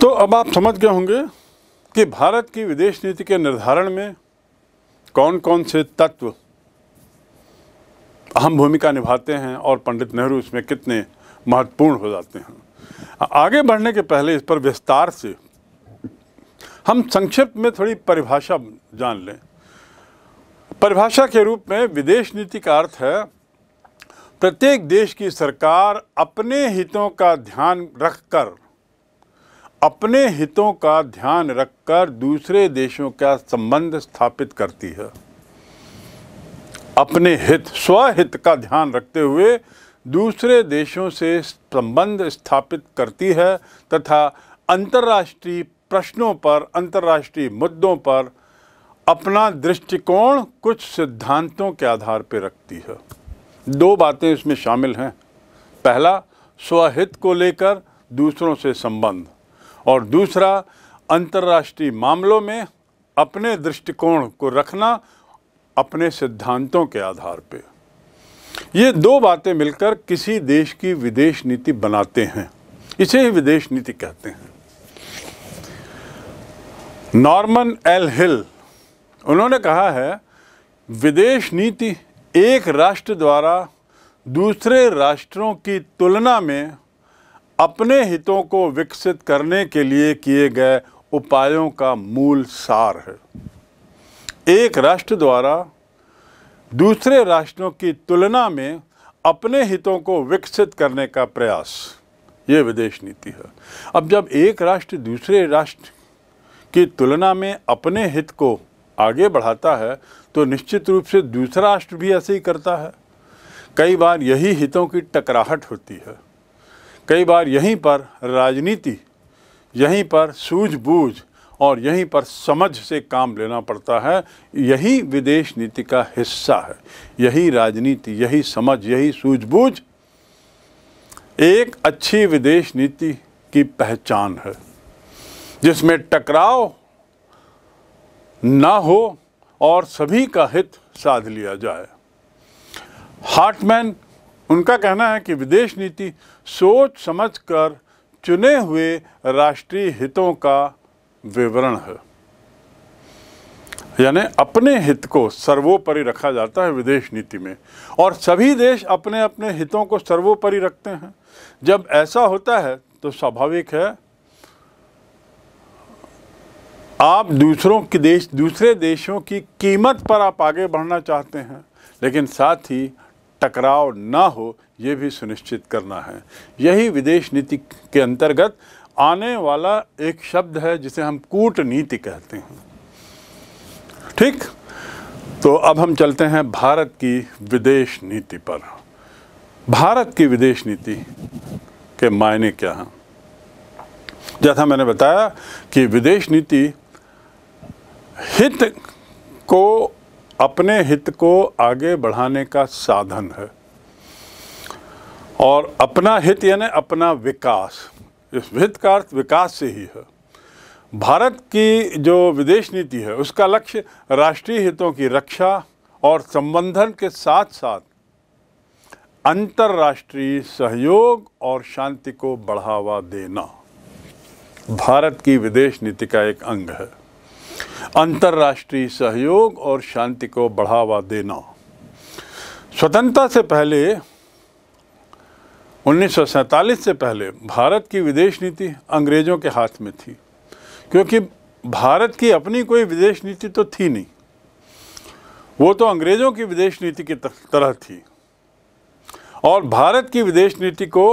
तो अब आप समझ गए होंगे कि भारत की विदेश नीति के निर्धारण में कौन कौन से तत्व अहम भूमिका निभाते हैं और पंडित नेहरू इसमें कितने महत्वपूर्ण हो जाते हैं। आगे बढ़ने के पहले इस पर विस्तार से हम संक्षिप्त में थोड़ी परिभाषा जान लें। परिभाषा के रूप में विदेश नीति का अर्थ है, प्रत्येक देश की सरकार अपने हितों का ध्यान रखकर अपने हितों का ध्यान रखकर दूसरे देशों का संबंध स्थापित करती है। अपने हित, स्वहित का ध्यान रखते हुए दूसरे देशों से संबंध स्थापित करती है तथा अंतर्राष्ट्रीय प्रश्नों पर, अंतर्राष्ट्रीय मुद्दों पर अपना दृष्टिकोण कुछ सिद्धांतों के आधार पर रखती है। दो बातें इसमें शामिल हैं। पहला, स्वहित को लेकर दूसरों से संबंध। और दूसरा, अंतर्राष्ट्रीय मामलों में अपने दृष्टिकोण को रखना अपने सिद्धांतों के आधार पे। ये दो बातें मिलकर किसी देश की विदेश नीति बनाते हैं। इसे ही विदेश नीति कहते हैं। नॉर्मन एल हिल, उन्होंने कहा है, विदेश नीति एक राष्ट्र द्वारा दूसरे राष्ट्रों की तुलना में अपने हितों को विकसित करने के लिए किए गए उपायों का मूल सार है। एक राष्ट्र द्वारा दूसरे राष्ट्रों की तुलना में अपने हितों को विकसित करने का प्रयास, ये विदेश नीति है। अब जब एक राष्ट्र दूसरे राष्ट्र की तुलना में अपने हित को आगे बढ़ाता है तो निश्चित रूप से दूसरा राष्ट्र भी ऐसे ही करता है। कई बार यही हितों की टकराहट होती है। कई बार यहीं पर राजनीति, यहीं पर सूझबूझ और यहीं पर समझ से काम लेना पड़ता है। यही विदेश नीति का हिस्सा है। यही राजनीति, यही समझ, यही सूझबूझ एक अच्छी विदेश नीति की पहचान है, जिसमें टकराव ना हो और सभी का हित साध लिया जाए। हार्टमैन, उनका कहना है कि विदेश नीति सोच समझकर चुने हुए राष्ट्रीय हितों का विवरण है। यानी अपने हित को सर्वोपरि रखा जाता है विदेश नीति में। और सभी देश अपने अपने हितों को सर्वोपरि रखते हैं। जब ऐसा होता है तो स्वाभाविक है, आप दूसरों के देश, दूसरे देशों की कीमत पर आप आगे बढ़ना चाहते हैं। लेकिन साथ ही टकराव ना हो, ये भी सुनिश्चित करना है। यही विदेश नीति के अंतर्गत आने वाला एक शब्द है, जिसे हम कूटनीति कहते हैं। ठीक? तो अब हम चलते हैं भारत की विदेश नीति पर। भारत की विदेश नीति के मायने क्या हैं? जैसा मैंने बताया कि विदेश नीति हित को अपने हित को आगे बढ़ाने का साधन है। और अपना हित यानी अपना विकास, इस हित का अर्थ विकास से ही है। भारत की जो विदेश नीति है, उसका लक्ष्य राष्ट्रीय हितों की रक्षा और संबंधन के साथ साथ अंतर्राष्ट्रीय सहयोग और शांति को बढ़ावा देना। भारत की विदेश नीति का एक अंग है। अंतर्राष्ट्रीय सहयोग और शांति को बढ़ावा देना। स्वतंत्रता से पहले 1947 से पहले भारत की विदेश नीति अंग्रेज़ों के हाथ में थी, क्योंकि भारत की अपनी कोई विदेश नीति तो थी नहीं। वो तो अंग्रेज़ों की विदेश नीति की तरह थी। और भारत की विदेश नीति को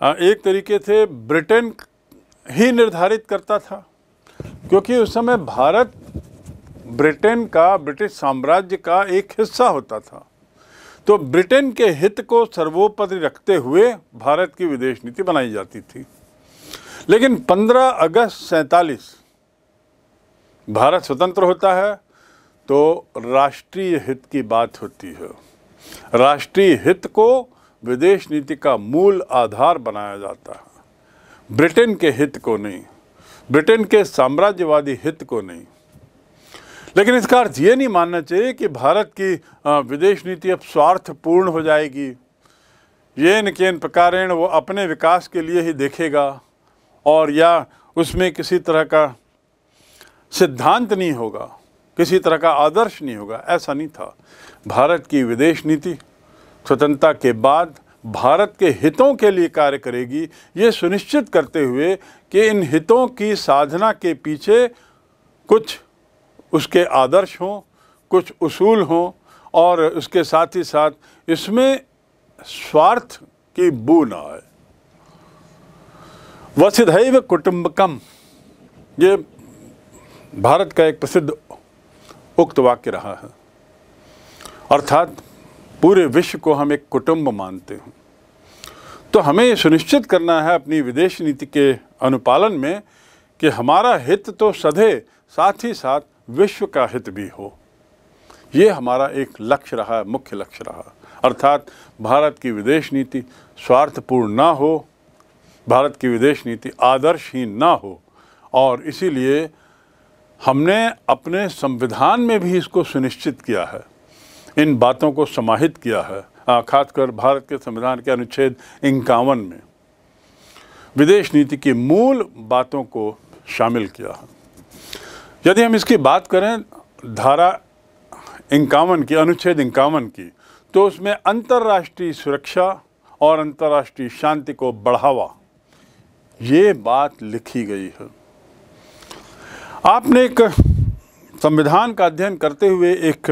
एक तरीके से ब्रिटेन ही निर्धारित करता था। क्योंकि उस समय भारत ब्रिटेन का, ब्रिटिश साम्राज्य का एक हिस्सा होता था। तो ब्रिटेन के हित को सर्वोपरि रखते हुए भारत की विदेश नीति बनाई जाती थी। लेकिन 15 अगस्त सैतालीस, भारत स्वतंत्र होता है तो राष्ट्रीय हित की बात होती है। राष्ट्रीय हित को विदेश नीति का मूल आधार बनाया जाता है। ब्रिटेन के हित को नहीं। ब्रिटेन के साम्राज्यवादी हित को नहीं। लेकिन इसका अर्थ ये नहीं मानना चाहिए कि भारत की विदेश नीति अब स्वार्थपूर्ण हो जाएगी। ये न केन प्रकारेण वो अपने विकास के लिए ही देखेगा और या उसमें किसी तरह का सिद्धांत नहीं होगा, किसी तरह का आदर्श नहीं होगा, ऐसा नहीं था। भारत की विदेश नीति स्वतंत्रता के बाद भारत के हितों के लिए कार्य करेगी, ये सुनिश्चित करते हुए कि इन हितों की साधना के पीछे कुछ उसके आदर्श हों, कुछ उसूल हों और उसके साथ ही साथ इसमें स्वार्थ की बू ना आए। वसुधैव कुटुंबकम ये भारत का एक प्रसिद्ध उक्त वाक्य रहा है। अर्थात पूरे विश्व को हम एक कुटुंब मानते हैं। तो हमें ये सुनिश्चित करना है अपनी विदेश नीति के अनुपालन में कि हमारा हित तो सधे साथ ही साथ विश्व का हित भी हो। ये हमारा एक लक्ष्य रहा, मुख्य लक्ष्य रहा। अर्थात भारत की विदेश नीति स्वार्थपूर्ण ना हो, भारत की विदेश नीति आदर्शहीन ना हो, और इसीलिए हमने अपने संविधान में भी इसको सुनिश्चित किया है। इन बातों को समाहित किया है खासकर भारत के संविधान के अनुच्छेद इक्यावन में। विदेश नीति की मूल बातों को शामिल किया है। यदि हम इसकी बात करें, धारा इक्यावन की, अनुच्छेद इक्यावन की तो उसमें अंतर्राष्ट्रीय सुरक्षा और अंतर्राष्ट्रीय शांति को बढ़ावा, ये बात लिखी गई है। आपने एक संविधान का अध्ययन करते हुए एक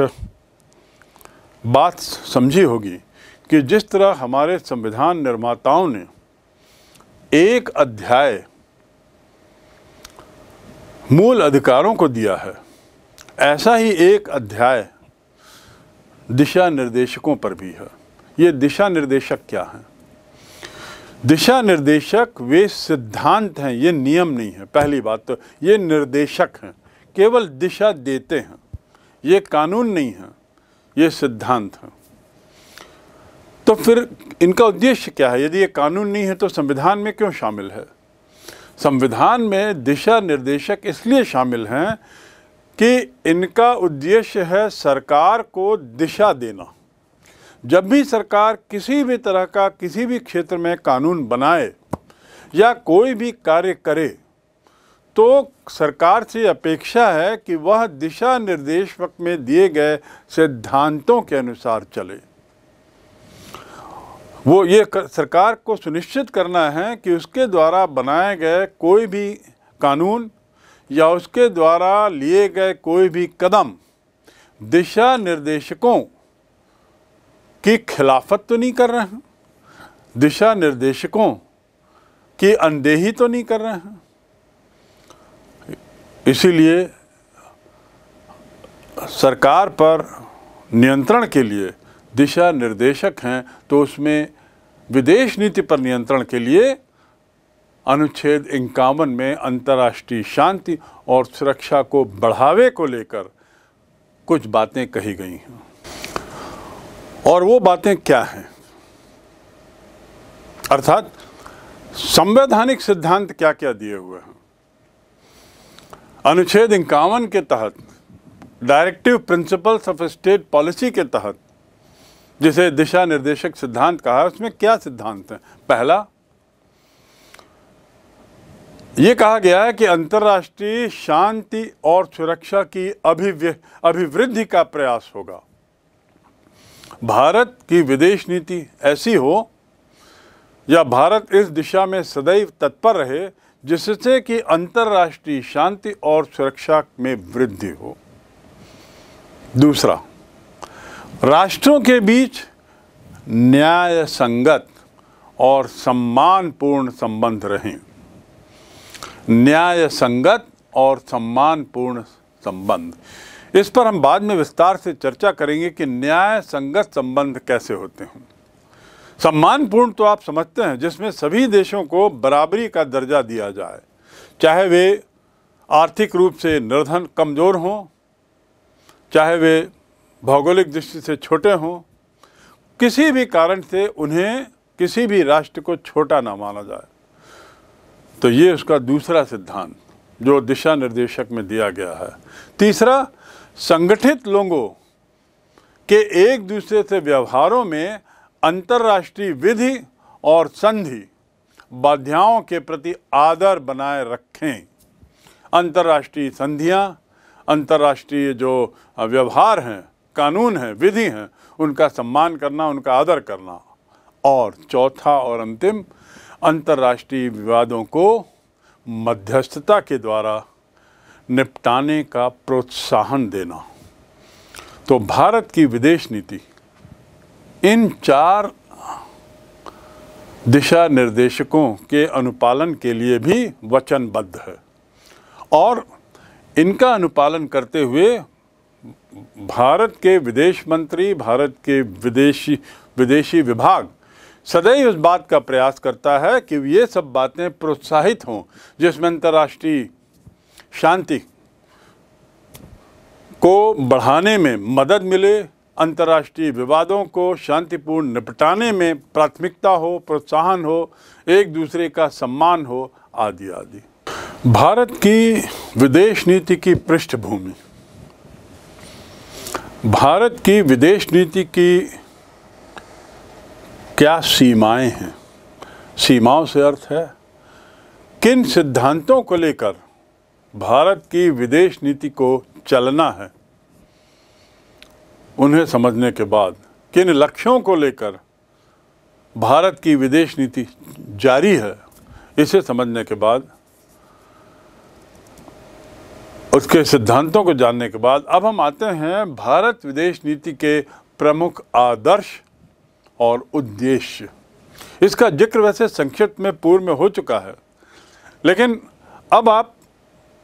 बात समझी होगी कि जिस तरह हमारे संविधान निर्माताओं ने एक अध्याय मूल अधिकारों को दिया है, ऐसा ही एक अध्याय दिशा निर्देशकों पर भी है। ये दिशा निर्देशक क्या हैं? दिशा निर्देशक वे सिद्धांत हैं, ये नियम नहीं है। पहली बात तो ये निर्देशक हैं, केवल दिशा देते हैं, ये कानून नहीं है। ये सिद्धांत है। तो फिर इनका उद्देश्य क्या है? यदि ये कानून नहीं है तो संविधान में क्यों शामिल है? संविधान में दिशा निर्देशक इसलिए शामिल हैं कि इनका उद्देश्य है सरकार को दिशा देना। जब भी सरकार किसी भी तरह का किसी भी क्षेत्र में कानून बनाए या कोई भी कार्य करे तो सरकार से अपेक्षा है कि वह दिशा निर्देशक में दिए गए सिद्धांतों के अनुसार चले। वो ये कर, सरकार को सुनिश्चित करना है कि उसके द्वारा बनाए गए कोई भी कानून या उसके द्वारा लिए गए कोई भी कदम दिशा निर्देशकों की खिलाफत तो नहीं कर रहे हैं दिशा निर्देशकों की अनदेही तो नहीं कर रहे हैं। इसीलिए सरकार पर नियंत्रण के लिए दिशा निर्देशक हैं तो उसमें विदेश नीति पर नियंत्रण के लिए अनुच्छेद इक्यावन में अंतर्राष्ट्रीय शांति और सुरक्षा को बढ़ावे को लेकर कुछ बातें कही गई हैं। और वो बातें क्या हैं? अर्थात संवैधानिक सिद्धांत क्या क्या दिए हुए हैं? अनुच्छेद इक्यावन के तहत directive principles of state policy के तहत, जिसे दिशा निर्देशक सिद्धांत कहा है, उसमें क्या सिद्धांत है? पहला, ये कहा गया है कि अंतर्राष्ट्रीय शांति और सुरक्षा की अभिव्य, अभिवृद्धि का प्रयास होगा। भारत की विदेश नीति ऐसी हो, या भारत इस दिशा में सदैव तत्पर रहे जिससे कि अंतर्राष्ट्रीय शांति और सुरक्षा में वृद्धि हो। दूसरा, राष्ट्रों के बीच न्याय संगत और सम्मानपूर्ण संबंध रहें। न्याय संगत और सम्मानपूर्ण संबंध। इस पर हम बाद में विस्तार से चर्चा करेंगे कि न्याय संगत संबंध कैसे होते हैं। सम्मानपूर्ण तो आप समझते हैं, जिसमें सभी देशों को बराबरी का दर्जा दिया जाए। चाहे वे आर्थिक रूप से निर्धन, कमज़ोर हों, चाहे वे भौगोलिक दृष्टि से छोटे हों, किसी भी कारण से उन्हें किसी भी राष्ट्र को छोटा ना माना जाए। तो ये उसका दूसरा सिद्धांत, जो दिशा निर्देशक में दिया गया है। तीसरा, संगठित लोगों के एक दूसरे से व्यवहारों में अंतर्राष्ट्रीय विधि और संधि बाध्याओं के प्रति आदर बनाए रखें। अंतर्राष्ट्रीय संधियाँ, अंतर्राष्ट्रीय जो व्यवहार हैं, कानून हैं, विधि हैं, उनका सम्मान करना, उनका आदर करना। और चौथा और अंतिम, अंतर्राष्ट्रीय विवादों को मध्यस्थता के द्वारा निपटाने का प्रोत्साहन देना। तो भारत की विदेश नीति इन चार दिशा निर्देशकों के अनुपालन के लिए भी वचनबद्ध है। और इनका अनुपालन करते हुए भारत के विदेश मंत्री, भारत के विदेशी विदेशी विभाग सदैव इस बात का प्रयास करता है कि ये सब बातें प्रोत्साहित हों, जिसमें अंतर्राष्ट्रीय शांति को बढ़ाने में मदद मिले अंतर्राष्ट्रीय विवादों को शांतिपूर्ण निपटाने में प्राथमिकता हो, प्रोत्साहन हो, एक दूसरे का सम्मान हो, आदि आदि। भारत की विदेश नीति की पृष्ठभूमि। भारत की विदेश नीति की क्या सीमाएँ हैं? सीमाओं से अर्थ है, किन सिद्धांतों को लेकर भारत की विदेश नीति को चलना है? उन्हें समझने के बाद किन लक्ष्यों को लेकर भारत की विदेश नीति जारी है, इसे समझने के बाद, उसके सिद्धांतों को जानने के बाद, अब हम आते हैं भारत विदेश नीति के प्रमुख आदर्श और उद्देश्य। इसका ज़िक्र वैसे संक्षिप्त में पूर्व में हो चुका है, लेकिन अब आप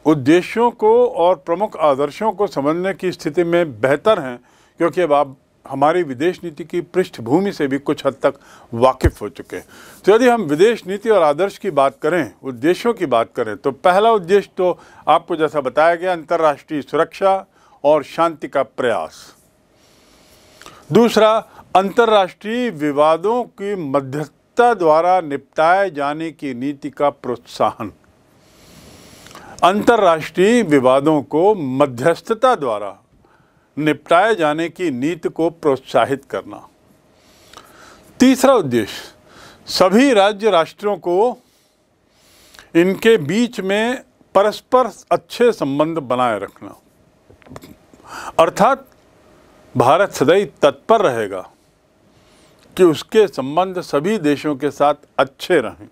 उद्देश्यों को और प्रमुख आदर्शों को समझने की स्थिति में बेहतर हैं। क्योंकि अब आप हमारी विदेश नीति की पृष्ठभूमि से भी कुछ हद तक वाकिफ हो चुके हैं। तो यदि हम विदेश नीति और आदर्श की बात करें, उद्देश्यों की बात करें तो पहला उद्देश्य तो आपको जैसा बताया गया, अंतर्राष्ट्रीय सुरक्षा और शांति का प्रयास। दूसरा, अंतर्राष्ट्रीय विवादों की मध्यस्थता द्वारा निपटाए जाने की नीति का प्रोत्साहन। अंतर्राष्ट्रीय विवादों को मध्यस्थता द्वारा निपटाए जाने की नीति को प्रोत्साहित करना। तीसरा उद्देश्य, सभी राज्य राष्ट्रों को इनके बीच में परस्पर अच्छे संबंध बनाए रखना। अर्थात, भारत सदैव तत्पर रहेगा कि उसके संबंध सभी देशों के साथ अच्छे रहें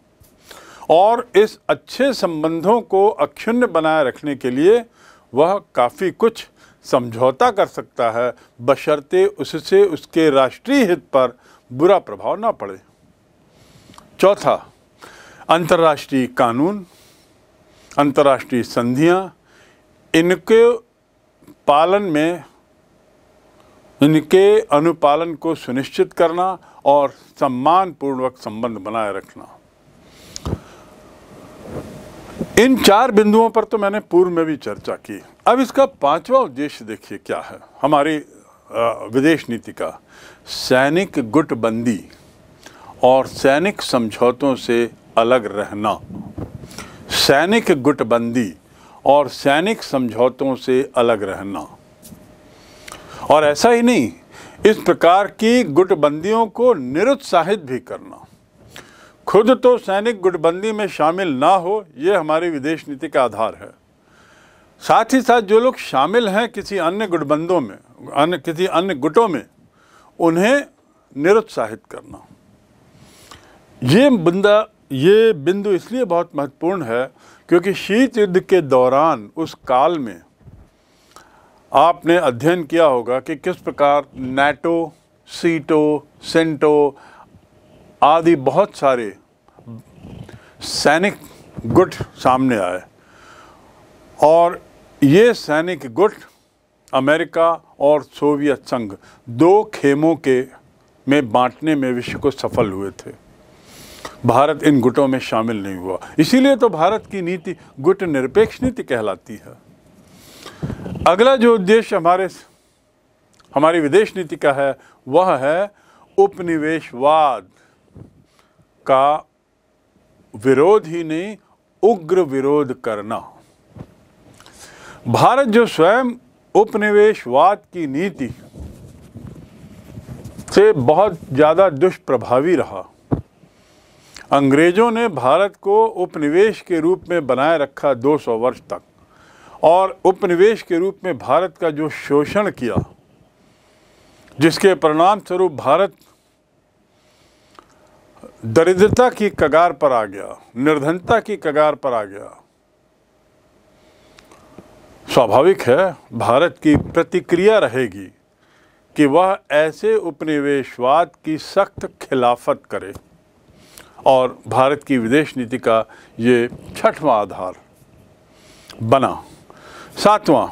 और इस अच्छे संबंधों को अक्षुण्ण बनाए रखने के लिए वह काफ़ी कुछ समझौता कर सकता है, बशर्ते उससे उसके राष्ट्रीय हित पर बुरा प्रभाव ना पड़े। चौथा, अंतर्राष्ट्रीय कानून, अंतर्राष्ट्रीय संधियाँ, इनके पालन में, इनके अनुपालन को सुनिश्चित करना और सम्मानपूर्वक संबंध बनाए रखना। इन चार बिंदुओं पर तो मैंने पूर्व में भी चर्चा की। अब इसका पांचवा उद्देश्य देखिए क्या है। हमारी विदेश नीति का सैनिक गुटबंदी और सैनिक समझौतों से अलग रहना, सैनिक गुटबंदी और सैनिक समझौतों से अलग रहना। और ऐसा ही नहीं, इस प्रकार की गुटबंदियों को निरुत्साहित भी करना। खुद तो सैनिक गुटबंदी में शामिल ना हो, ये हमारी विदेश नीति का आधार है। साथ ही साथ जो लोग शामिल हैं किसी अन्य गुटबंदों में, अन्य, किसी अन्य गुटों में, उन्हें निरुत्साहित करना। ये बिंदा, ये बिंदु इसलिए बहुत महत्वपूर्ण है क्योंकि शीत युद्ध के दौरान, उस काल में आपने अध्ययन किया होगा कि किस प्रकार नेटो सीटो सेंटो आदि बहुत सारे सैनिक गुट सामने आए। और ये सैनिक गुट अमेरिका और सोवियत संघ दो खेमों के में बांटने में विश्व को सफल हुए थे। भारत इन गुटों में शामिल नहीं हुआ। इसीलिए तो भारत की नीति गुट निरपेक्ष नीति कहलाती है। अगला जो उद्देश्य हमारे हमारी विदेश नीति का है, वह है उपनिवेशवाद। का विरोध ही नहीं उग्र विरोध करना। भारत जो स्वयं उपनिवेशवाद की नीति से बहुत ज़्यादा दुष्प्रभावी रहा। अंग्रेज़ों ने भारत को उपनिवेश के रूप में बनाए रखा 200 वर्ष तक और उपनिवेश के रूप में भारत का जो शोषण किया, जिसके परिणाम स्वरूप भारत दरिद्रता की कगार पर आ गया, निर्धनता की कगार पर आ गया। स्वाभाविक है, भारत की प्रतिक्रिया रहेगी कि वह ऐसे उपनिवेशवाद की सख्त खिलाफत करे। और भारत की विदेश नीति का ये छठवां आधार बना। सातवां,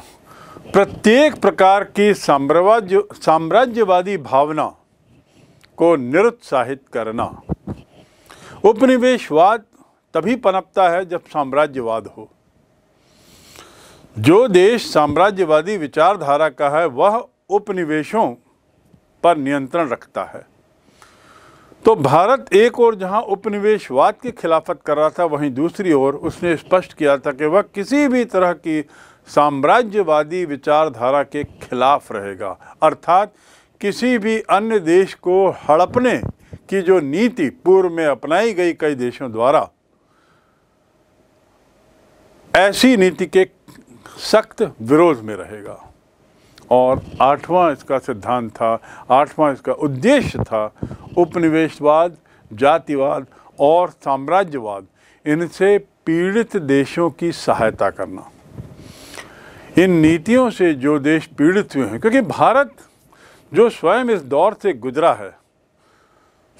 प्रत्येक प्रकार की साम्राज्य, साम्राज्यवादी भावना को निरुत्साहित करना। उपनिवेशवाद तभी पनपता है जब साम्राज्यवाद हो। जो देश साम्राज्यवादी विचारधारा का है, वह उपनिवेशों पर नियंत्रण रखता है। तो भारत एक और जहाँ उपनिवेशवाद की खिलाफत कर रहा था, वहीं दूसरी ओर उसने स्पष्ट किया था कि वह किसी भी तरह की साम्राज्यवादी विचारधारा के खिलाफ रहेगा। अर्थात किसी भी अन्य देश को हड़पने की जो नीति पूर्व में अपनाई गई कई देशों द्वारा, ऐसी नीति के सख्त विरोध में रहेगा। और आठवां इसका सिद्धांत था, आठवां इसका उद्देश्य था, उपनिवेशवाद, जातिवाद और साम्राज्यवाद, इनसे पीड़ित देशों की सहायता करना। इन नीतियों से जो देश पीड़ित हुए हैं, क्योंकि भारत जो स्वयं इस दौर से गुजरा है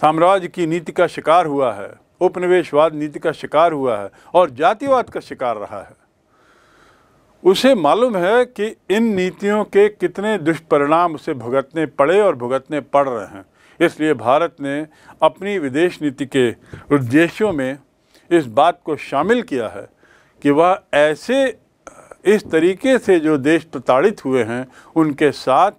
साम्राज्य की नीति का शिकार हुआ है, उपनिवेशवाद नीति का शिकार हुआ है और जातिवाद का शिकार रहा है। उसे मालूम है कि इन नीतियों के कितने दुष्परिणाम उसे भुगतने पड़े और भुगतने पड़ रहे हैं। इसलिए भारत ने अपनी विदेश नीति के उद्देश्यों में इस बात को शामिल किया है कि वह ऐसे इस तरीके से जो देश प्रताड़ित हुए हैं, उनके साथ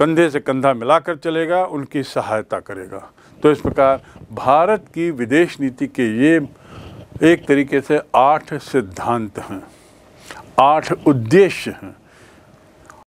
कंधे से कंधा मिलाकर चलेगा, उनकी सहायता करेगा। तो इस प्रकार भारत की विदेश नीति के ये एक तरीके से आठ सिद्धांत हैं, आठ उद्देश्य हैं।